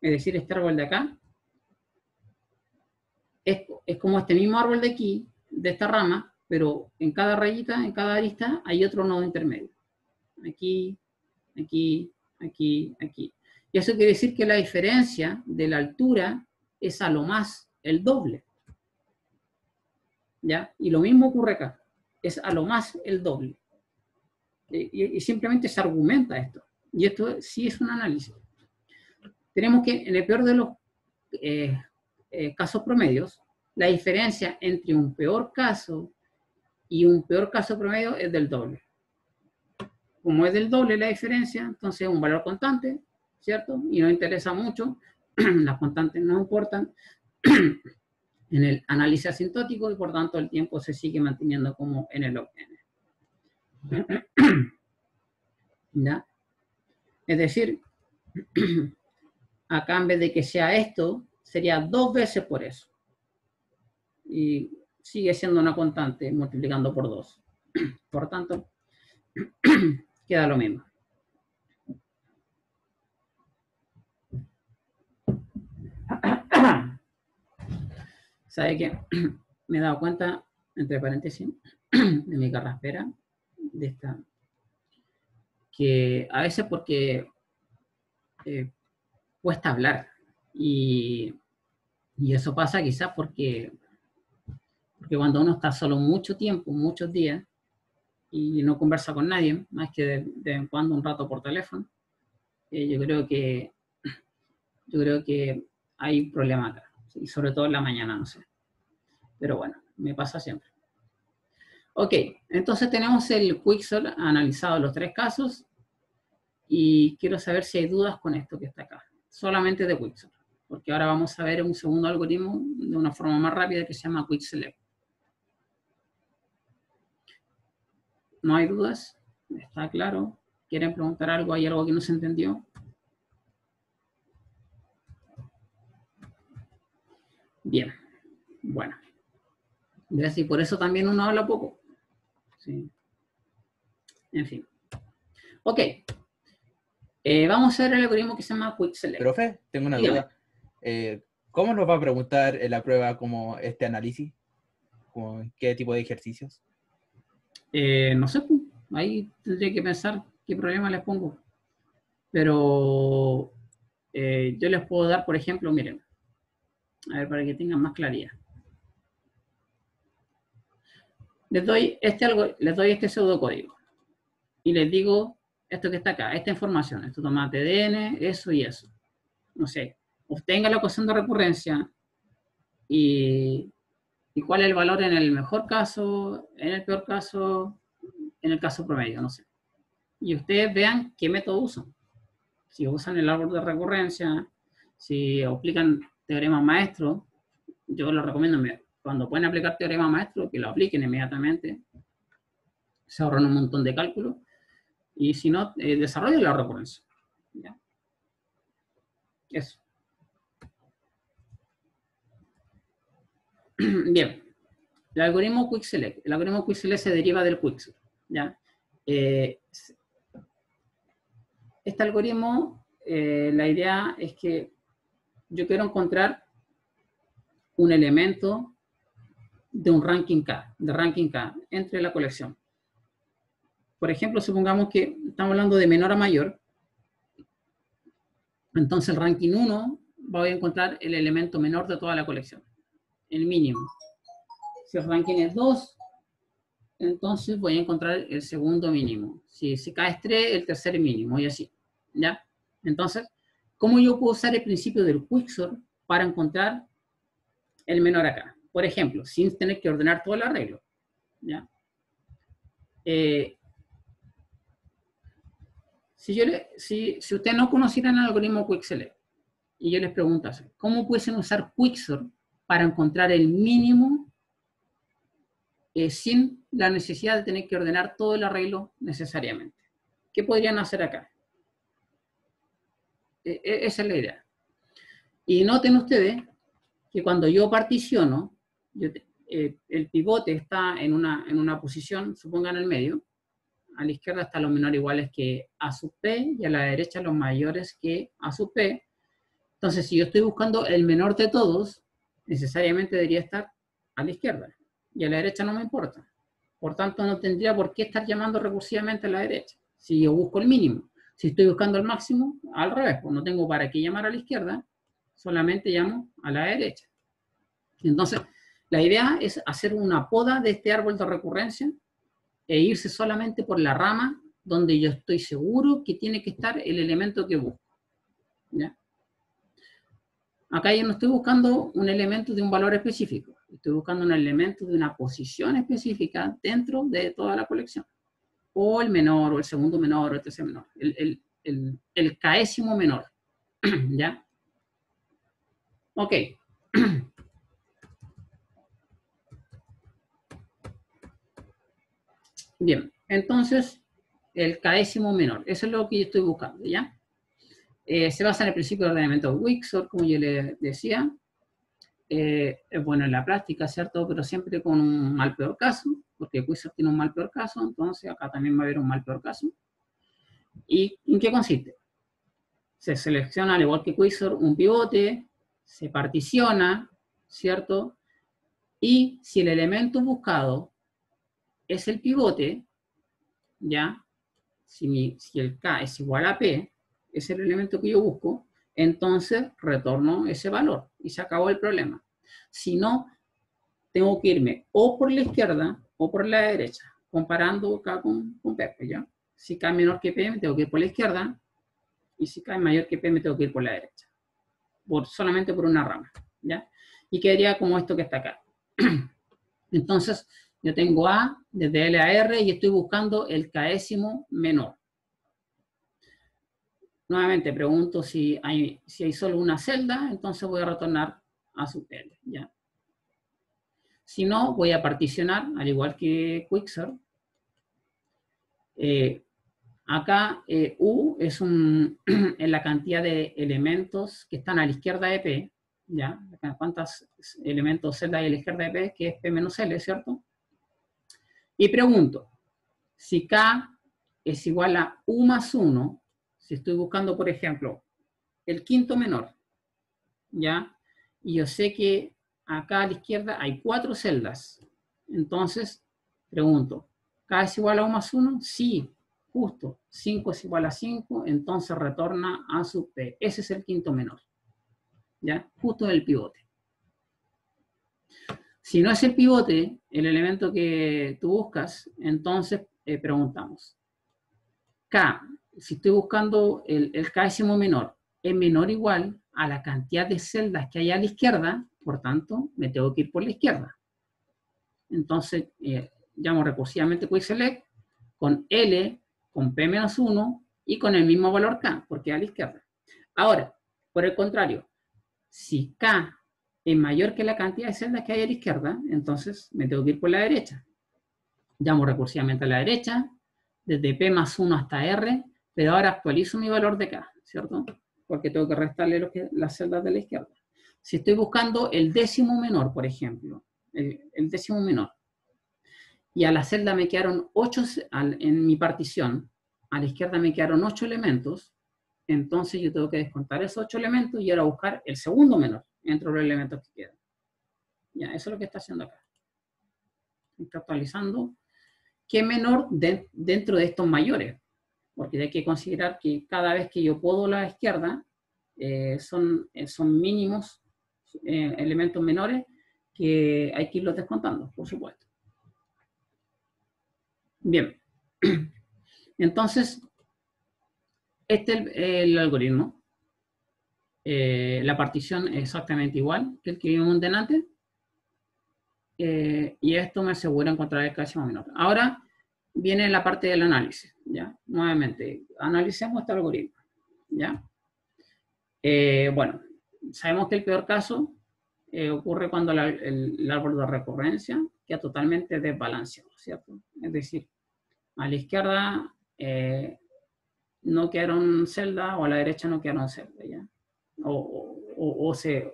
es decir, este árbol de acá, es, es, como este mismo árbol de aquí, de esta rama, pero en cada rayita, en cada arista, hay otro nodo intermedio. Aquí, aquí, aquí, aquí. Y eso quiere decir que la diferencia de la altura es a lo más el doble. ¿Ya? Y lo mismo ocurre acá. Es a lo más el doble. Y, y simplemente se argumenta esto. Y esto sí es un análisis tenemos que, en el peor de los eh, eh, casos promedios, la diferencia entre un peor caso y un peor caso promedio es del doble. Como es del doble la diferencia, entonces es un valor constante, ¿cierto? Y nos interesa mucho, las constantes no importan en el análisis asintótico y por tanto el tiempo se sigue manteniendo como en el log n. ¿Ya? Es decir, acá en vez de que sea esto, sería dos veces por eso. Y sigue siendo una constante multiplicando por dos. Por tanto, queda lo mismo. ¿Sabe qué? Me he dado cuenta, entre paréntesis, de mi carraspera, de esta, que a veces porque eh, cuesta hablar. Y, y eso pasa quizás porque Porque cuando uno está solo mucho tiempo, muchos días, y no conversa con nadie, más que de, vez en cuando un rato por teléfono, eh, yo creo que yo creo que hay un problema acá. Y sobre todo en la mañana, no sé. Pero bueno, me pasa siempre. Ok, entonces tenemos el Quixel analizado los tres casos y quiero saber si hay dudas con esto que está acá. Solamente de Quixel, porque ahora vamos a ver un segundo algoritmo de una forma más rápida que se llama Quickselect. ¿No hay dudas? ¿Está claro? ¿Quieren preguntar algo? ¿Hay algo que no se entendió? Bien, bueno. ¿Ves? Y por eso también uno habla poco. Sí. En fin. Ok. Eh, vamos a ver el algoritmo que se llama Quick Select. Profe, tengo una Dígame. duda. Eh, ¿Cómo nos va a preguntar en la prueba como este análisis? ¿Con ¿Qué tipo de ejercicios? Eh, no sé, pues, ahí tendría que pensar qué problema les pongo. Pero eh, yo les puedo dar, por ejemplo, miren, a ver, para que tengan más claridad. Les doy este, algo, les doy este pseudocódigo y les digo esto que está acá, esta información, esto toma TDN, eso y eso. No sé, obtenga la ecuación de recurrencia y, y cuál es el valor en el mejor caso, en el peor caso, en el caso promedio, no sé. Y ustedes vean qué método usan. Si usan el árbol de recurrencia, si aplican teorema maestro, yo les recomiendo, cuando pueden aplicar teorema maestro, que lo apliquen inmediatamente. Se ahorran un montón de cálculos. Y si no, eh, desarrollen la recurrencia. ¿Ya? Eso. Bien. El algoritmo Quick Select. El algoritmo Quick Select se deriva del Quick ¿ya? Eh, este algoritmo, eh, la idea es que yo quiero encontrar un elemento de un ranking K, de ranking K, entre la colección. Por ejemplo, supongamos que estamos hablando de menor a mayor, entonces el ranking 1 voy a encontrar el elemento menor de toda la colección, el mínimo. Si el ranking es 2, entonces voy a encontrar el segundo mínimo. Si, K es 3, el tercer mínimo, y así. ¿Ya? Entonces, ¿cómo yo puedo usar el principio del Quicksort para encontrar el menor acá? Por ejemplo, sin tener que ordenar todo el arreglo. ¿Ya? Eh, si, yo le, si, si ustedes no conocieran el algoritmo Quickselect y yo les pregunto, ¿cómo pueden usar Quicksort para encontrar el mínimo eh, sin la necesidad de tener que ordenar todo el arreglo necesariamente? ¿Qué podrían hacer acá? Eh, eh, esa es la idea. Y noten ustedes que cuando yo particiono, eh, el pivote está en una, en una posición, supongan el medio, a la izquierda están los menores iguales que A sub P y a la derecha los mayores que A sub P. Entonces, si yo estoy buscando el menor de todos, necesariamente debería estar a la izquierda y a la derecha no me importa. Por tanto, no tendría por qué estar llamando recursivamente a la derecha. Si yo busco el mínimo, si estoy buscando el máximo, al revés, pues no tengo para qué llamar a la izquierda, solamente llamo a la derecha. Entonces, la idea es hacer una poda de este árbol de recurrencia e irse solamente por la rama donde yo estoy seguro que tiene que estar el elemento que busco. ¿Ya? Acá yo no estoy buscando un elemento de un valor específico, estoy buscando un elemento de una posición específica dentro de toda la colección. O el menor, o el segundo menor, o el tercer menor. El, el, el, el caésimo menor. ¿Ya? Ok. Bien, entonces, el caésimo menor, eso es lo que yo estoy buscando, ¿ya? Eh, se basa en el principio de ordenamiento de Wixor, como yo le decía. Eh, es bueno en la práctica, ¿cierto? Pero siempre con un mal peor caso, porque Wixor tiene un mal peor caso, entonces acá también va a haber un mal peor caso. ¿Y en qué consiste? Se selecciona, al igual que Quixor, un pivote, se particiona, ¿cierto? Y si el elemento buscado es el pivote, ¿ya? Si el K es igual a P, es el elemento que yo busco, entonces retorno ese valor y se acabó el problema. Si no, tengo que irme o por la izquierda o por la derecha, comparando acá con, con P, pues, ¿ya? Si K es menor que P, me tengo que ir por la izquierda, y si K es mayor que P, me tengo que ir por la derecha, por, solamente por una rama, ¿ya? Y quedaría como esto que está acá. Entonces, yo tengo A desde L a R y estoy buscando el késimo menor. Nuevamente pregunto si hay, solo una celda, entonces voy a retornar a su L, ¿ya? Si no, voy a particionar, al igual que Quixer. Eh, acá eh, U es un, en la cantidad de elementos que están a la izquierda de P, ¿ya? ¿Cuántos elementos celda hay a la izquierda de P? Que es P menos L, ¿cierto? Y pregunto, si K es igual a U más 1, si estoy buscando, por ejemplo, el quinto menor, ¿ya? Y yo sé que acá a la izquierda hay cuatro celdas. Entonces, pregunto, ¿K es igual a U más 1? Sí, justo. 5 es igual a 5, entonces retorna a su P. Ese es el quinto menor. ¿Ya? Justo en el pivote. Si no es el pivote, el elemento que tú buscas, entonces eh, preguntamos. K, si estoy buscando el, el menor, es menor o igual a la cantidad de celdas que hay a la izquierda, por tanto, me tengo que ir por la izquierda. Entonces, eh, llamo recursivamente QuickSelect con L, con P-1 y con el mismo valor K, porque a la izquierda. Ahora, por el contrario, si K es mayor que la cantidad de celdas que hay a la izquierda, entonces me tengo que ir por la derecha. Llamo recursivamente a la derecha, desde P más 1 hasta R, pero ahora actualizo mi valor de K, ¿cierto? Porque tengo que restarle las celdas de la izquierda. Si estoy buscando el décimo menor, por ejemplo, el, décimo menor, y a la celda me quedaron 8, en mi partición, a la izquierda me quedaron 8 elementos, entonces yo tengo que descontar esos 8 elementos y ahora buscar el segundo menor entre los elementos que quedan. Ya, eso es lo que está haciendo acá. Está actualizando qué menor dentro de estos mayores, porque hay que considerar que cada vez que yo puedo la izquierda, eh, son, eh, son mínimos eh, elementos menores que hay que irlos descontando, por supuesto. Bien. Entonces, este es el, algoritmo. Eh, la partición es exactamente igual que el que vimos delante. Eh, y esto me asegura encontrar el máximo menor. Ahora viene la parte del análisis. ¿ya? Nuevamente, analicemos este algoritmo. ¿ya? bueno, sabemos que el peor caso eh, ocurre cuando el, árbol de recurrencia queda totalmente desbalanceado, ¿cierto? Es decir, a la izquierda eh, no quedaron celda o a la derecha no quedaron celda, ¿ya? O, se,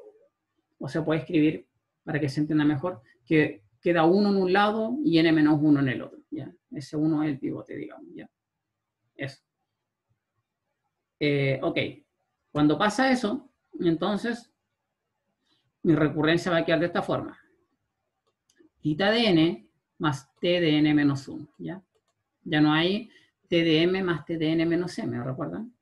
o se puede escribir, para que se entienda mejor, que queda uno en un lado y n menos uno en el otro. Ese uno es el pivote, digamos, ¿ya? Eso. Eh, ok, cuando pasa eso, entonces, mi recurrencia va a quedar de esta forma. Tita de n más t de n menos 1, ¿ya? Ya no hay t de m más t de n menos m, ¿recuerdan?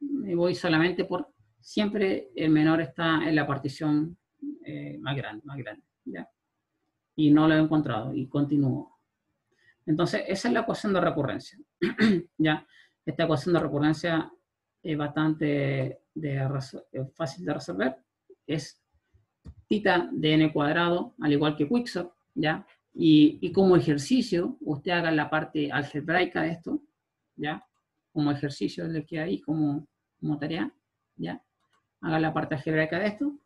Me voy solamente por, siempre el menor está en la partición eh, más grande, más grande, ¿ya? Y no lo he encontrado, y continúo. Entonces, esa es la ecuación de recurrencia, ¿ya? Esta ecuación de recurrencia es bastante fácil de resolver, es tita de n cuadrado, al igual que Quicksort, ¿ya? Y, como ejercicio, usted haga la parte algebraica de esto, ¿ya? Como ejercicio de que ahí, como, como tarea, ¿ya? Haga la parte algebraica de esto.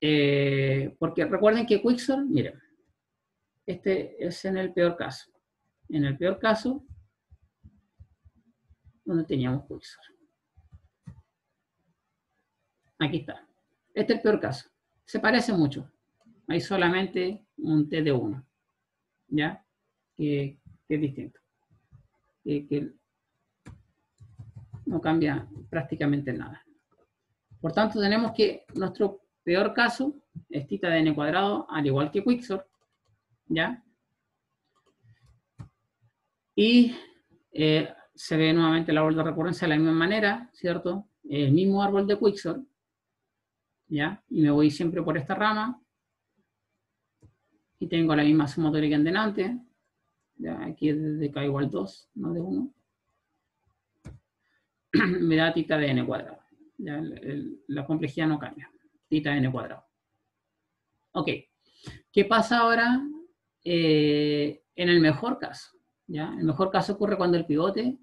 Eh, porque recuerden que Quicksort, miren, este es en el peor caso. En el peor caso, donde teníamos Quicksort. Aquí está. Este es el peor caso. Se parece mucho. Hay solamente un T de 1. ¿Ya? Que, es distinto. Que, no cambia prácticamente nada. Por tanto, tenemos que nuestro peor caso es tita de n cuadrado, al igual que Quicksort. ¿Ya? Y eh, se ve nuevamente el árbol de recurrencia de la misma manera, ¿cierto? El mismo árbol de Quicksort, ¿ya? Y me voy siempre por esta rama. y tengo la misma sumatoria que en delante, ya, aquí es de k igual 2, no de 1, me da tita de n cuadrado. Ya, la complejidad no cambia, tita de n cuadrado. Ok, ¿qué pasa ahora eh, en el mejor caso? ¿Ya? El mejor caso ocurre cuando el pivote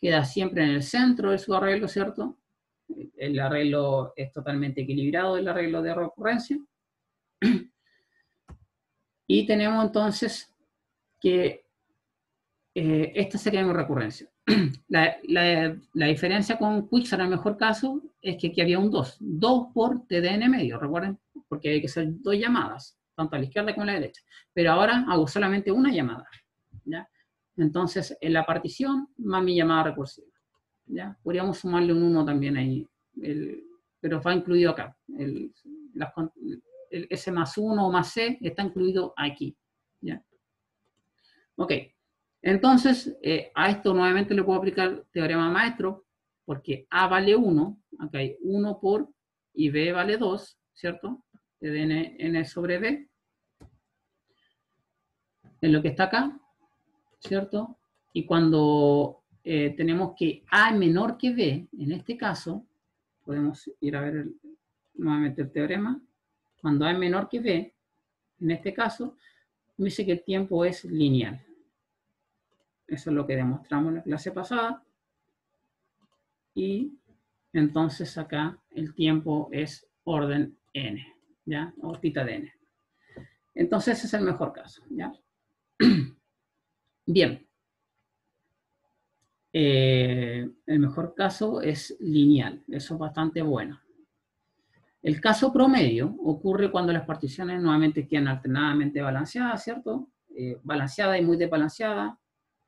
queda siempre en el centro de su arreglo, ¿cierto? El arreglo es totalmente equilibrado, el arreglo de recurrencia. Y tenemos entonces que eh, esta sería mi recurrencia. La, la- la diferencia con Quixar en el mejor caso es que aquí había un 2. 2 por TDN medio, recuerden, porque hay que hacer dos llamadas, tanto a la izquierda como a la derecha. Pero ahora hago solamente una llamada. ¿ya? Entonces, en la partición, más mi llamada recursiva. ¿ya? Podríamos sumarle un 1 también ahí, el- pero va incluido acá. El, el S más 1 o más C está incluido aquí. ¿ya? Ok, entonces eh, a esto nuevamente le puedo aplicar teorema maestro, porque A vale 1, acá hay 1 por, y B vale 2, ¿cierto? De n, n sobre B, en lo que está acá, ¿cierto? Y cuando eh, tenemos que A es menor que B, en este caso, podemos ir a ver el- nuevamente el teorema, cuando A es menor que B, en este caso, me dice que el tiempo es lineal. Eso es lo que demostramos en la clase pasada. Y entonces acá el tiempo es orden n, ¿ya? O tita de n. Entonces ese es el mejor caso, ¿ya? Bien. Eh, el mejor caso es lineal, eso es bastante bueno. El caso promedio ocurre cuando las particiones nuevamente quedan alternadamente balanceadas, ¿cierto? Eh, balanceada y muy desbalanceada.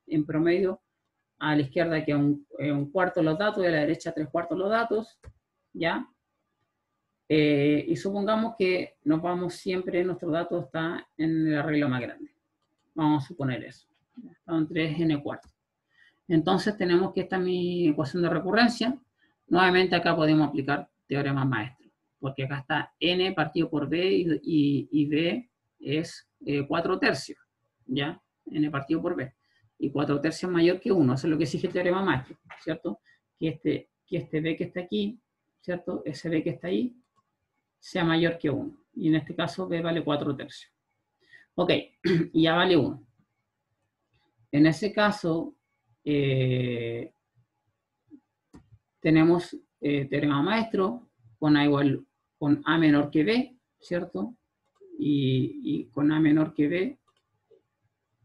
En promedio, a la izquierda queda un, eh, un cuarto los datos y a la derecha tres cuartos los datos, ¿ya? Eh, y supongamos que nos vamos siempre, nuestro dato está en el arreglo más grande. Vamos a suponer eso. Está en 3n cuartos. Entonces tenemos que esta es mi ecuación de recurrencia. Nuevamente acá podemos aplicar teorema maestro, porque acá está n partido por b y, y- y b es 4 tercios, ¿ya? n partido por b. Y 4 tercios mayor que 1, eso es lo que exige el teorema maestro, ¿cierto? Que este, que este b que está aquí, ¿cierto? Ese b que está ahí, sea mayor que 1. Y en este caso b vale 4 tercios. Ok, y ya vale 1. En ese caso, eh, tenemos eh, teorema maestro con A igual con A menor que B, ¿cierto? Y, con A menor que B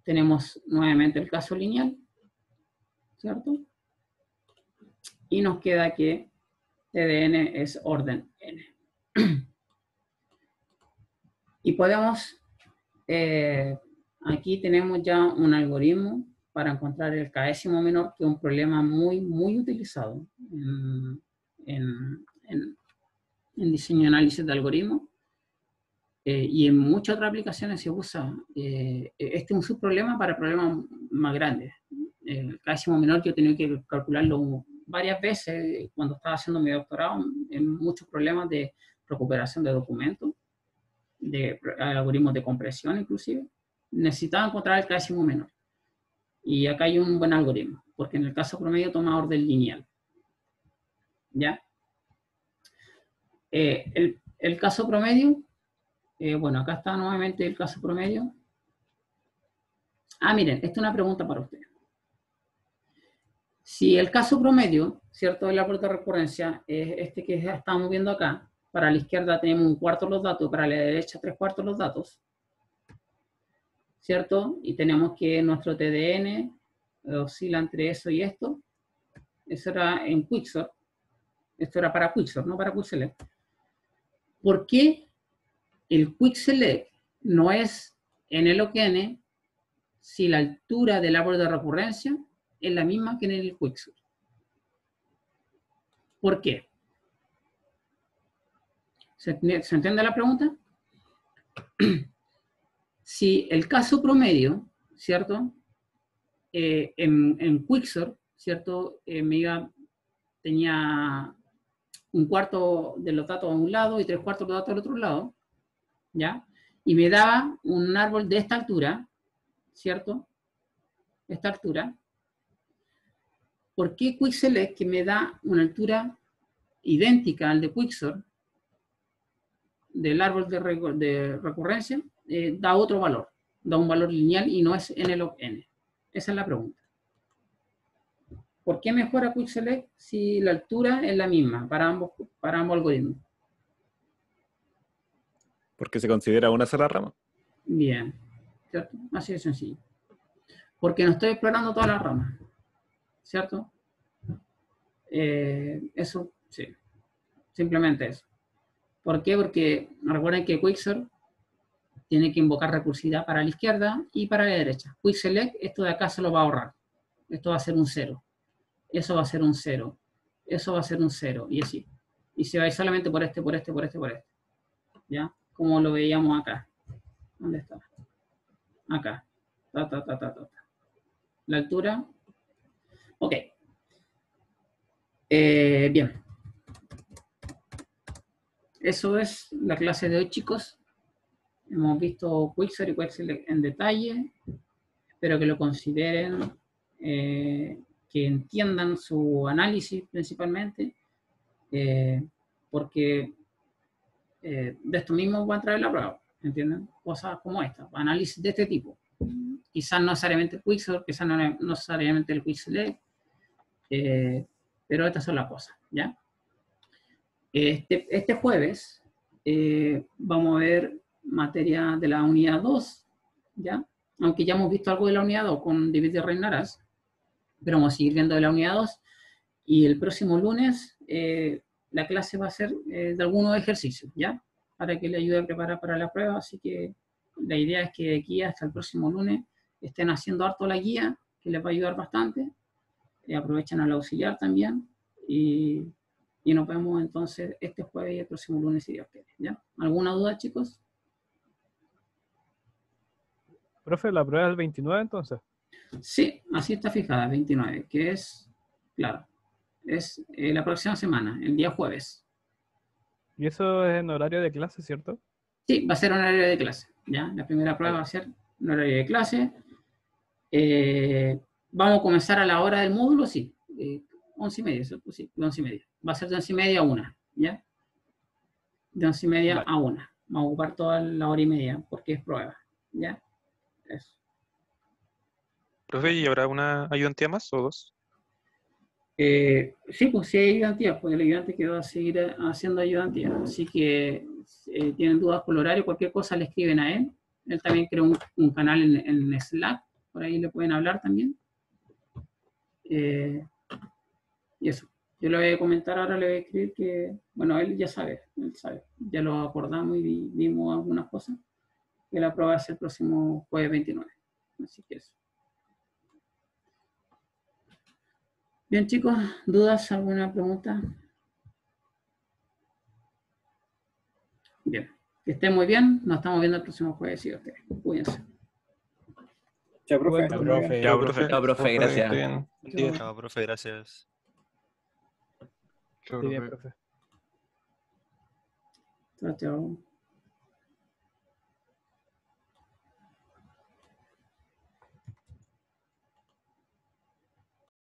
tenemos nuevamente el caso lineal, ¿cierto? Y nos queda que TDN es orden n. y podemos, eh, aquí tenemos ya un algoritmo para encontrar el késimo menor, que es un problema muy, muy utilizado en, en- en- en diseño y análisis de algoritmos. Eh, y en muchas otras aplicaciones se usa. eh, este es un subproblema para problemas más grandes. El késimo menor yo he tenido que calcularlo varias veces cuando estaba haciendo mi doctorado en muchos problemas de recuperación de documentos, de algoritmos de compresión inclusive. Necesitaba encontrar el késimo menor. Y acá hay un buen algoritmo, porque en el caso promedio toma orden lineal. ¿Ya? Eh, el, el caso promedio, eh, bueno, acá está nuevamente el caso promedio. Ah, miren, esta es una pregunta para ustedes. Si el caso promedio, ¿cierto? del árbol de recurrencia es este que estamos viendo acá, para la izquierda tenemos un cuarto los datos, para la derecha tres cuartos los datos, ¿cierto? Y tenemos que nuestro TDN oscila entre eso y esto. Eso era en Quicksort. Esto era para Quicksort, no para QuickSelect. ¿Por qué el QuickSelect no es en el si la altura del árbol de recurrencia es la misma que en el Quicksort? ¿Por qué? ¿Se, ¿se entiende la pregunta? si el caso promedio, ¿cierto? Eh, en, en Quicksort, ¿cierto? Eh, me tenía un cuarto de los datos a un lado y tres cuartos de los datos al otro lado, ¿ya? y me daba un árbol de esta altura, ¿cierto? Esta altura. ¿Por qué Quickselect, que me da una altura idéntica al de Quicksort, del árbol de recurrencia, eh, da otro valor? Da un valor lineal y no es n log n. Esa es la pregunta. ¿Por qué mejora Quickselect si la altura es la misma para ambos, para ambos algoritmos? Porque se considera una sola rama. Bien, ¿cierto? Así de sencillo. Porque no estoy explorando todas las ramas, ¿cierto? Eh, eso, sí. Simplemente eso. ¿Por qué? Porque recuerden que Quicksort tiene que invocar recursividad para la izquierda y para la derecha. Quickselect, esto de acá se lo va a ahorrar. Esto va a ser un cero. Eso va a ser un cero. Eso va a ser un cero. Y así. Y se va a ir solamente por este, por este, por este, por este. ¿Ya? Como lo veíamos acá. ¿Dónde está? Acá. Ta, ta, ta, ta, ta. La altura. Ok. Eh, bien. Eso es la clase de hoy, chicos. Hemos visto Quixer y Quixel en detalle. Espero que lo consideren, eh, que entiendan su análisis principalmente, eh, porque eh, de esto mismo va a traer la prueba, ¿entienden? Cosas como esta, análisis de este tipo. Quizás no necesariamente Quixel, quizás no no necesariamente el Quixel, eh, pero estas son las cosas, ¿ya? Este, este jueves eh, vamos a ver materia de la unidad 2, ¿ya? Aunque ya hemos visto algo de la unidad 2 con David de Reinaras, pero vamos a seguir viendo de la unidad 2. Y el próximo lunes eh, la clase va a ser eh, de algunos ejercicios, ¿ya? Para que le ayude a preparar para la prueba. Así que la idea es que de aquí hasta el próximo lunes estén haciendo harto la guía, que les va a ayudar bastante. Eh, aprovechen al auxiliar también. Y, y nos vemos entonces este jueves y el próximo lunes, si Dios quiere, ¿ya? ¿Alguna duda, chicos? Profe, la prueba es el 29 entonces. Sí, así está fijada, 29, que es, claro, es eh, la próxima semana, el día jueves. Y eso es en horario de clase, ¿cierto? Sí, va a ser horario de clase, ¿ya? La primera prueba va a ser un horario de clase. Eh, vamos a comenzar a la hora del módulo, sí, eh, 11 y media, ¿cierto? Sí, de 11 y media. Va a ser de 11 y media a 1, ¿ya? De 11 y media Vale. a 1. Vamos a ocupar toda la hora y media, porque es prueba, ¿ya? Eso. Profe, ¿y habrá una ayudantía más o dos? Eh, sí, pues sí hay ayudantía, porque el ayudante quedó a seguir eh, haciendo ayudantía. Así que eh, tienen dudas con el horario, cualquier cosa le escriben a él. Él también creó un, un canal en, en Slack, por ahí le pueden hablar también. Eh, y eso. Yo le voy a comentar ahora, le voy a escribir que, bueno, él ya sabe, él sabe. Ya lo acordamos y vi- vimos algunas cosas. Que la prueba es el próximo jueves 29. Así que eso. Bien, chicos, ¿dudas? ¿Alguna pregunta? Bien, que estén muy bien. Nos estamos viendo el próximo jueves, sí, ustedes. Cuídense. Chao, profe. Bueno, profe. Ya, profe. Chao, profe, gracias. Chao, profe, gracias. Bien, profe. Chao, chao.